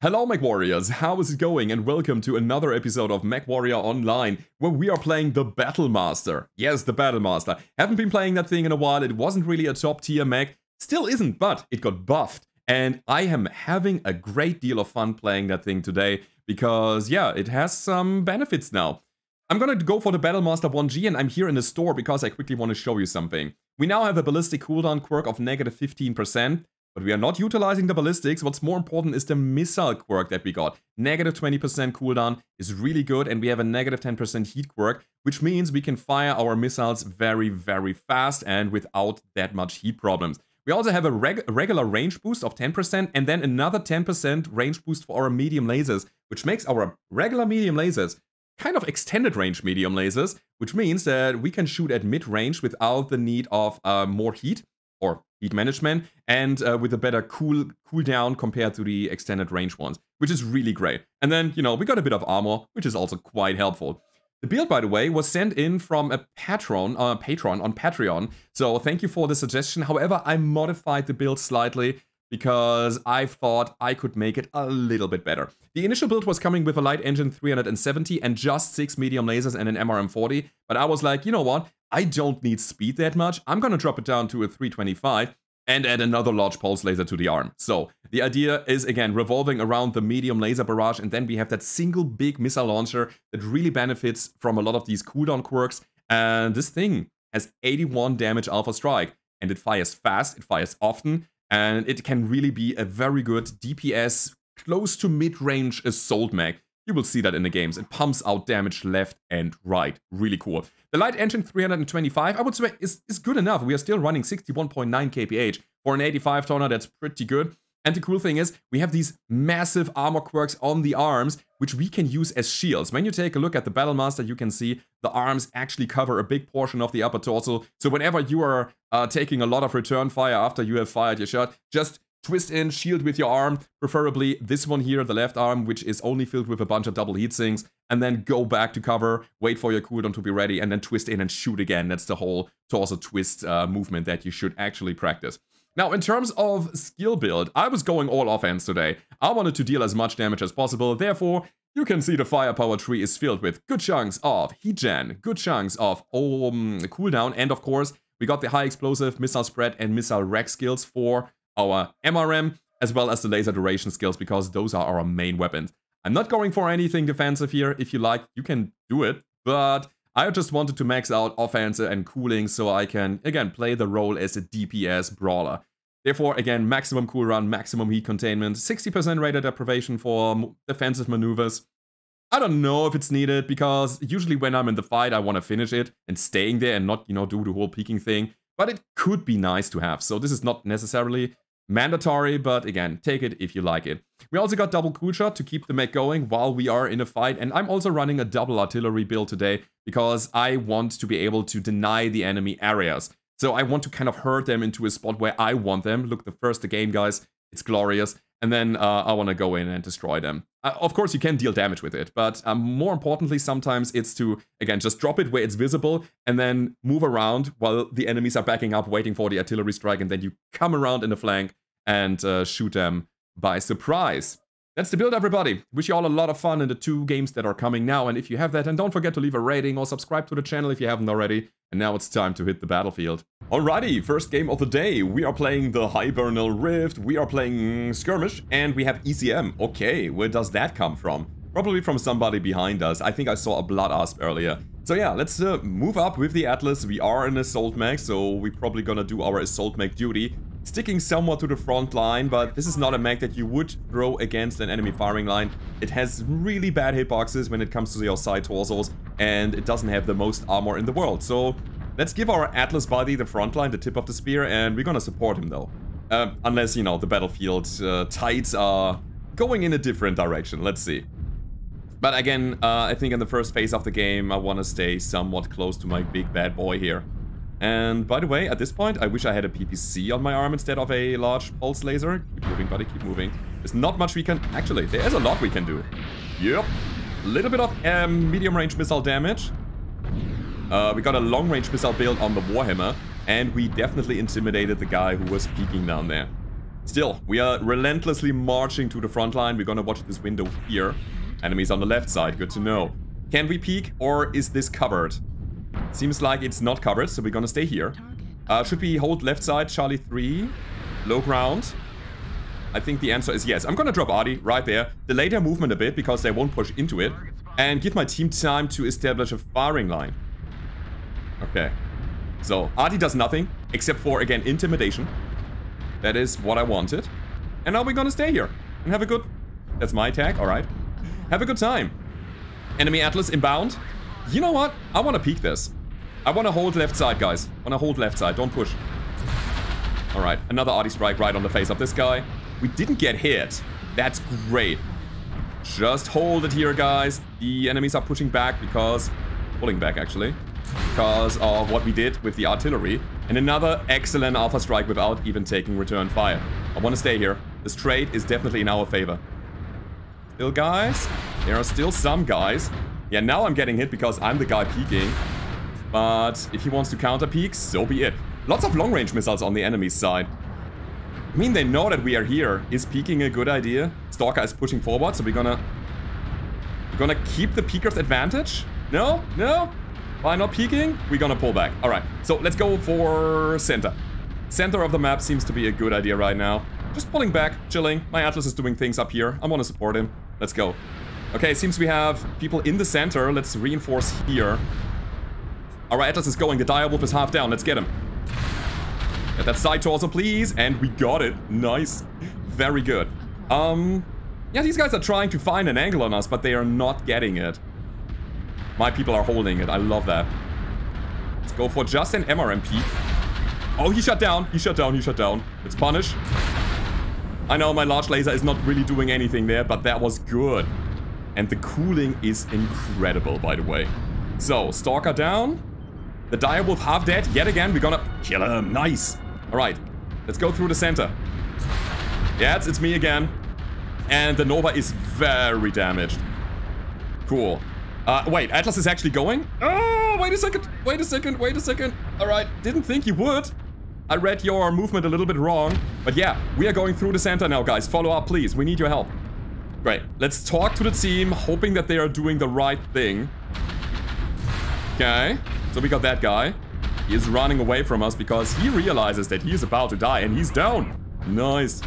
Hello Mech Warriors, how is it going and welcome to another episode of Mech Warrior Online where we are playing the Battle Master. Yes, the Battle Master. Haven't been playing that thing in a while, it wasn't really a top tier mech, still isn't, but it got buffed. And I am having a great deal of fun playing that thing today because yeah, it has some benefits now. I'm gonna go for the Battle Master 1G and I'm here in the store because I quickly want to show you something. We now have a ballistic cooldown quirk of negative 15%, but we are not utilizing the ballistics. What's more important is the missile quirk that we got. Negative 20% cooldown is really good, and we have a negative 10% heat quirk, which means we can fire our missiles very, very fast and without that much heat problems. We also have a reg regular range boost of 10% and then another 10% range boost for our medium lasers, which makes our regular medium lasers kind of extended range medium lasers, which means that we can shoot at mid range without the need of uh, more heat or heat management and uh, with a better cool cooldown compared to the extended range ones, which is really great. And then, you know, we got a bit of armor, which is also quite helpful. The build, by the way, was sent in from a patron, uh, patron on Patreon, so thank you for the suggestion. However, I modified the build slightly because I thought I could make it a little bit better. The initial build was coming with a light engine 370 and just 6 medium lasers and an MRM40, but I was like, you know what, I don't need speed that much. I'm gonna drop it down to a 325 and add another large pulse laser to the arm. So the idea is again revolving around the medium laser barrage and then we have that single big missile launcher that really benefits from a lot of these cooldown quirks. And this thing has 81 damage alpha strike and it fires fast, it fires often, and it can really be a very good DPS close to mid-range assault mech. You will see that in the games. It pumps out damage left and right. Really cool. The light engine 325, I would say, is, is good enough. We are still running 61.9 kph. For an 85 toner, that's pretty good. And the cool thing is, we have these massive armor quirks on the arms, which we can use as shields. When you take a look at the Battle Master, you can see the arms actually cover a big portion of the upper torso. So whenever you are uh, taking a lot of return fire after you have fired your shot, just twist in, shield with your arm, preferably this one here, the left arm, which is only filled with a bunch of double heat sinks, and then go back to cover, wait for your cooldown to be ready, and then twist in and shoot again. That's the whole torso twist uh, movement that you should actually practice. Now, in terms of skill build, I was going all offense today. I wanted to deal as much damage as possible, therefore, you can see the firepower tree is filled with good chunks of heat gen, good chunks of um, cooldown, and of course, we got the high explosive, missile spread, and missile rack skills for our MRM, as well as the laser duration skills, because those are our main weapons. I'm not going for anything defensive here. If you like, you can do it, but I just wanted to max out offense and cooling so I can, again, play the role as a DPS brawler. Therefore, again, maximum cooldown, maximum heat containment, 60% radar deprivation for defensive maneuvers. I don't know if it's needed because usually when I'm in the fight, I want to finish it and staying there and not, you know, do the whole peeking thing. But it could be nice to have. So this is not necessarily mandatory, but again, take it if you like it. We also got double cool shot to keep the mech going while we are in a fight, and I'm also running a double artillery build today because I want to be able to deny the enemy areas. So I want to kind of herd them into a spot where I want them. Look, the first the game, guys, it's glorious. And then uh, I want to go in and destroy them. Uh, of course, you can deal damage with it, but um, more importantly, sometimes it's to, again, just drop it where it's visible and then move around while the enemies are backing up, waiting for the artillery strike, and then you come around in the flank and uh, shoot them by surprise. That's the build, everybody. Wish you all a lot of fun in the two games that are coming now. And if you have that, and don't forget to leave a rating or subscribe to the channel if you haven't already. And now it's time to hit the battlefield. Alrighty, first game of the day. We are playing the Hibernal Rift, we are playing Skirmish, and we have ECM. Okay, where does that come from? Probably from somebody behind us. I think I saw a Blood Asp earlier. So yeah, let's uh, move up with the Atlas. We are an Assault Mech, so we're probably gonna do our Assault Mech duty sticking somewhat to the front line, but this is not a mech that you would throw against an enemy firing line. It has really bad hitboxes when it comes to your side torsos, and it doesn't have the most armor in the world. So let's give our Atlas body the front line, the tip of the spear, and we're gonna support him though. Uh, unless, you know, the battlefield uh, tides are going in a different direction. Let's see. But again, uh, I think in the first phase of the game, I want to stay somewhat close to my big bad boy here. And by the way, at this point, I wish I had a PPC on my arm instead of a large pulse laser. Keep moving, buddy, keep moving. There's not much we can... Actually, there is a lot we can do. Yep. A little bit of um, medium-range missile damage. Uh, we got a long-range missile build on the Warhammer. And we definitely intimidated the guy who was peeking down there. Still, we are relentlessly marching to the front line. We're gonna watch this window here. Enemies on the left side, good to know. Can we peek or is this covered? Seems like it's not covered, so we're gonna stay here. Uh, should we hold left side, Charlie 3? Low ground? I think the answer is yes. I'm gonna drop Artie right there. Delay their movement a bit because they won't push into it. And give my team time to establish a firing line. Okay. So, Artie does nothing, except for, again, intimidation. That is what I wanted. And now we're gonna stay here and have a good... That's my attack, alright. Have a good time. Enemy Atlas inbound. You know what? I want to peek this. I want to hold left side, guys. I want to hold left side. Don't push. Alright, another Artie strike right on the face of this guy. We didn't get hit. That's great. Just hold it here, guys. The enemies are pushing back because... Pulling back, actually. Because of what we did with the artillery. And another excellent Alpha Strike without even taking return fire. I want to stay here. This trade is definitely in our favor. Still guys? There are still some guys. Yeah, now I'm getting hit because I'm the guy peeking. But if he wants to counter peek, so be it. Lots of long-range missiles on the enemy's side. I mean, they know that we are here. Is peeking a good idea? Stalker is pushing forward, so we're gonna... We're gonna keep the peeker's advantage? No? No? By not peeking, we're gonna pull back. Alright, so let's go for center. Center of the map seems to be a good idea right now. Just pulling back, chilling. My Atlas is doing things up here. I want to support him. Let's go. Okay, it seems we have people in the center. Let's reinforce here. Alright, Atlas is going. The Direwolf is half down. Let's get him. Get that side torso, please. And we got it. Nice. Very good. Um, yeah, these guys are trying to find an angle on us, but they are not getting it. My people are holding it. I love that. Let's go for just an MRMP. Oh, he shut down. He shut down. He shut down. Let's punish. I know my large laser is not really doing anything there, but that was good. And the cooling is incredible, by the way. So, Stalker down. The Direwolf half dead. Yet again, we're gonna kill him. Nice. All right. Let's go through the center. Yeah, it's, it's me again. And the Nova is very damaged. Cool. Uh, wait, Atlas is actually going? Oh, wait a second, wait a second, wait a second. All right, didn't think you would. I read your movement a little bit wrong. But yeah, we are going through the center now, guys. Follow up, please. We need your help. Great. Let's talk to the team, hoping that they are doing the right thing. Okay. So we got that guy. He is running away from us because he realizes that he is about to die and he's down. Nice.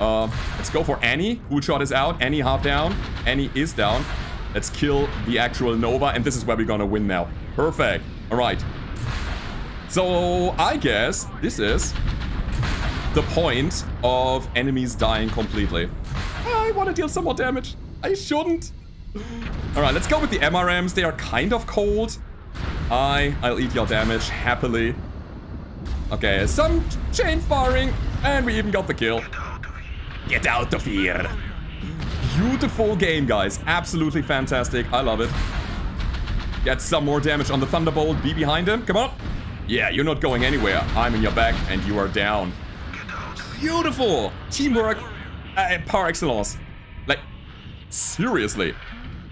Uh, let's go for Annie. Cool shot is out. Annie half down. Annie is down. Let's kill the actual Nova, and this is where we're gonna win now. Perfect. All right. So, I guess this is the point of enemies dying completely. I want to deal some more damage. I shouldn't. All right, let's go with the MRMs. They are kind of cold. I, I'll eat your damage happily. Okay, some chain firing, and we even got the kill. Get out of here. Beautiful game, guys. Absolutely fantastic. I love it. Get some more damage on the Thunderbolt. Be behind him. Come on. Yeah, you're not going anywhere. I'm in your back and you are down. Beautiful. Teamwork uh, par excellence. Like, seriously.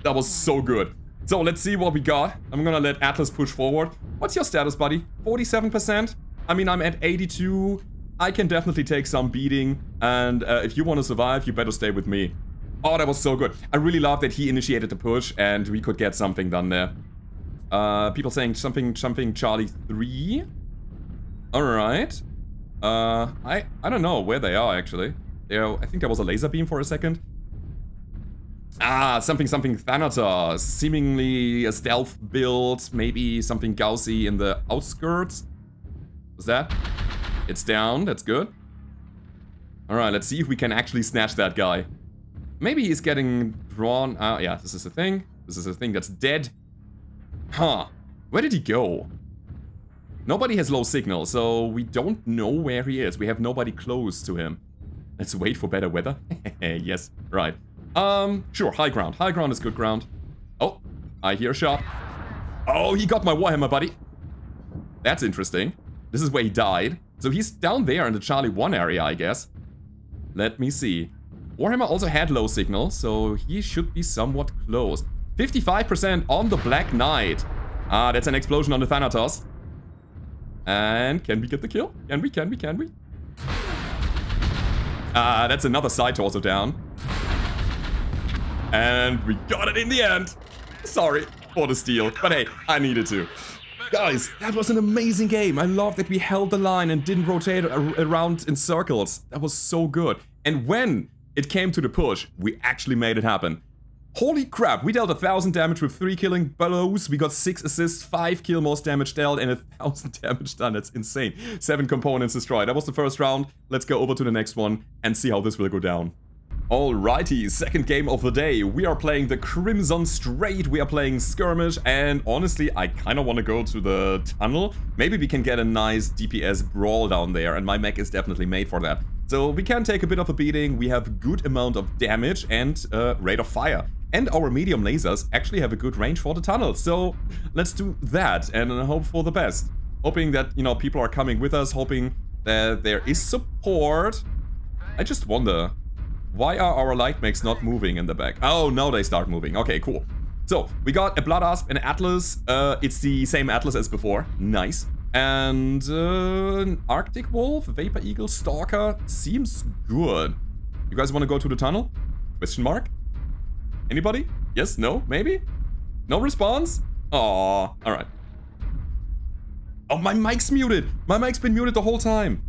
That was so good. So let's see what we got. I'm gonna let Atlas push forward. What's your status, buddy? 47%? I mean, I'm at 82. I can definitely take some beating. And uh, if you want to survive, you better stay with me. Oh, that was so good. I really love that he initiated the push and we could get something done there. Uh, people saying something, something Charlie 3. Alright. Uh, I, I don't know where they are, actually. I think there was a laser beam for a second. Ah, something, something Thanatos. Seemingly a stealth build. Maybe something Gaussy in the outskirts. Was that? It's down. That's good. Alright, let's see if we can actually snatch that guy. Maybe he's getting drawn... Uh, yeah, this is a thing. This is a thing that's dead. Huh. Where did he go? Nobody has low signal, so we don't know where he is. We have nobody close to him. Let's wait for better weather. yes, right. Um, sure, high ground. High ground is good ground. Oh, I hear a shot. Oh, he got my Warhammer, buddy. That's interesting. This is where he died. So he's down there in the Charlie 1 area, I guess. Let me see. Warhammer also had low signal, so he should be somewhat close. 55% on the Black Knight. Ah, that's an explosion on the Thanatos. And can we get the kill? Can we, can we, can we? Uh, that's another side torso down. And we got it in the end. Sorry for the steal, but hey, I needed to. Guys, that was an amazing game. I love that we held the line and didn't rotate around in circles. That was so good. And when it came to the push, we actually made it happen. Holy crap, we dealt a thousand damage with three killing blows. We got six assists, five kill most damage dealt, and a thousand damage done. That's insane. Seven components destroyed. That was the first round. Let's go over to the next one and see how this will go down. Alrighty, second game of the day. We are playing the Crimson Strait, we are playing Skirmish, and honestly, I kind of want to go to the tunnel. Maybe we can get a nice DPS brawl down there, and my mech is definitely made for that. So we can take a bit of a beating, we have good amount of damage and uh, rate of fire. And our medium lasers actually have a good range for the tunnel, so let's do that and hope for the best. Hoping that, you know, people are coming with us, hoping that there is support. I just wonder, why are our light mechs not moving in the back? Oh, now they start moving. Okay, cool. So, we got a Blood Asp and Atlas. Uh, it's the same Atlas as before. Nice. And uh, an Arctic Wolf, Vapor Eagle, Stalker. Seems good. You guys want to go to the tunnel? Question mark? Anybody? Yes? No? Maybe? No response? Aw, alright. Oh, my mic's muted! My mic's been muted the whole time.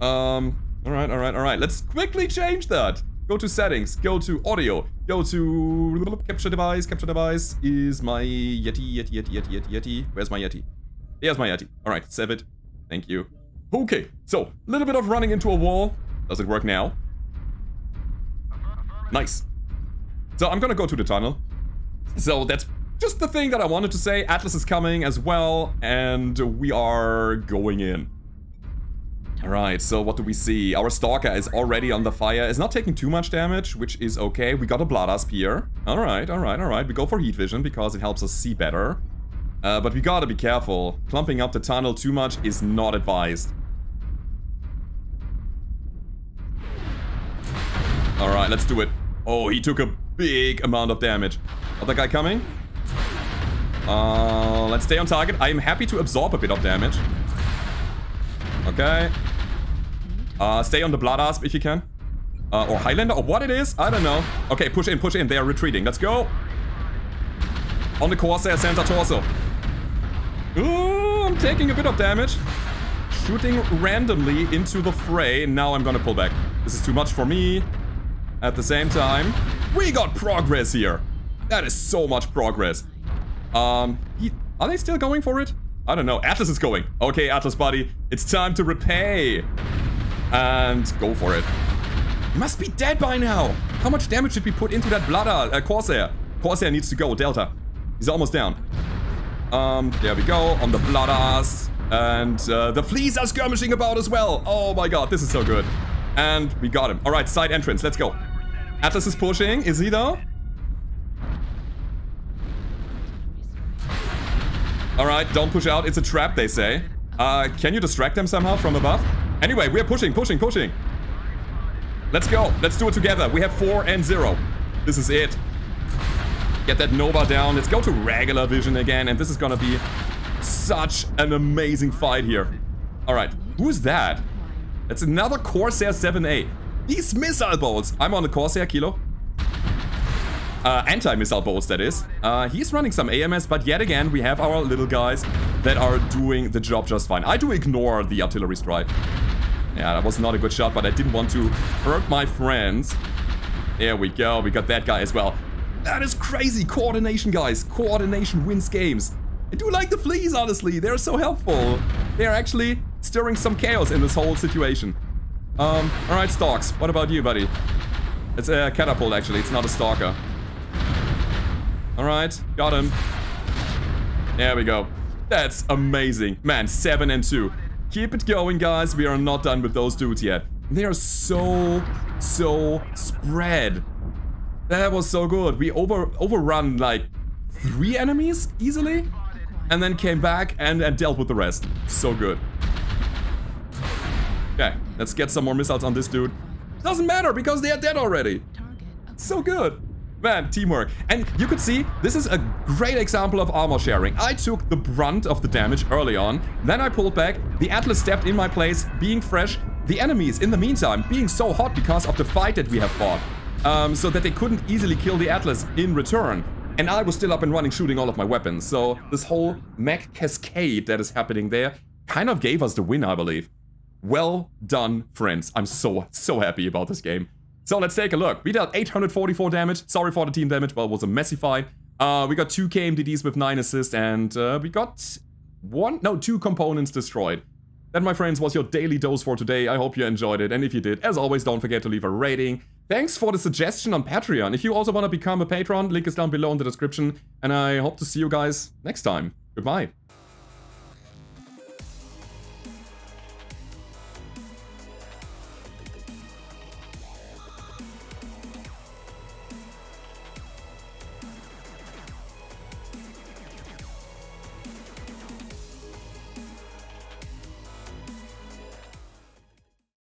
Um, Alright, alright, alright. Let's quickly change that. Go to settings, go to audio, go to capture device. Capture device is my Yeti, Yeti, Yeti, Yeti, Yeti, Yeti. Where's my Yeti? Here's my Yeti. Alright, save it. Thank you. Okay, so, a little bit of running into a wall. Does it work now? Nice. So I'm gonna go to the tunnel. So that's just the thing that I wanted to say. Atlas is coming as well, and we are going in. Alright, so what do we see? Our Stalker is already on the fire. It's not taking too much damage, which is okay. We got a Blood here. Alright, alright, alright. We go for Heat Vision because it helps us see better. Uh, but we gotta be careful. Clumping up the tunnel too much is not advised. Alright, let's do it. Oh, he took a big amount of damage. Other guy coming? Uh, let's stay on target. I am happy to absorb a bit of damage. Okay. Uh, stay on the Blood Asp if you can. Uh, or Highlander, or what it is. I don't know. Okay, push in, push in. They are retreating. Let's go. On the Corsair center torso. Ooh, I'm taking a bit of damage. Shooting randomly into the fray. Now I'm gonna pull back. This is too much for me. At the same time, we got progress here. That is so much progress. Um, he, are they still going for it? I don't know. Atlas is going. Okay, Atlas buddy, it's time to repay. And go for it. He must be dead by now. How much damage did we put into that Blood uh, Corsair? Corsair needs to go. Delta. He's almost down. Um, there we go. On the Blood Asp. And uh, the fleas are skirmishing about as well. Oh my god, this is so good. And we got him. All right, side entrance. Let's go. Atlas is pushing. Is he though? Alright, don't push out. It's a trap, they say. Uh, can you distract them somehow from above? Anyway, we're pushing, pushing, pushing. Let's go. Let's do it together. We have four and zero. This is it. Get that Nova down. Let's go to regular vision again. And this is gonna be such an amazing fight here. Alright, who's that? It's another Corsair 7A. These missile bolts. I'm on the Corsair, Kilo. Uh, anti-missile bolts, that is. Uh, he's running some AMS, but yet again, we have our little guys that are doing the job just fine. I do ignore the artillery strike. Yeah, that was not a good shot, but I didn't want to hurt my friends. There we go, we got that guy as well. That is crazy. Coordination, guys. Coordination wins games. I do like the fleas, honestly. They're so helpful. They're actually stirring some chaos in this whole situation. Um, alright, Stalks. What about you, buddy? It's a catapult, actually. It's not a stalker. Alright, got him. There we go. That's amazing. Man, 7 and 2. Keep it going, guys. We are not done with those dudes yet. They are so, so spread. That was so good. We over overrun like three enemies easily. And then came back and, and dealt with the rest. So good. Let's get some more missiles on this dude. Doesn't matter because they are dead already. So good. Man, teamwork. And you could see, this is a great example of armor sharing. I took the brunt of the damage early on, then I pulled back, the Atlas stepped in my place, being fresh, the enemies, in the meantime, being so hot because of the fight that we have fought, um, so that they couldn't easily kill the Atlas in return. And I was still up and running shooting all of my weapons, so this whole mech cascade that is happening there kind of gave us the win, I believe. Well done, friends. I'm so, so happy about this game. So let's take a look. We dealt 844 damage. Sorry for the team damage, but it was a messy fight. Uh, we got two KMDDs with 9 assists, and uh, we got one, no, two components destroyed. That, my friends, was your daily dose for today. I hope you enjoyed it, and if you did, as always, don't forget to leave a rating. Thanks for the suggestion on Patreon. If you also want to become a patron, link is down below in the description, and I hope to see you guys next time. Goodbye.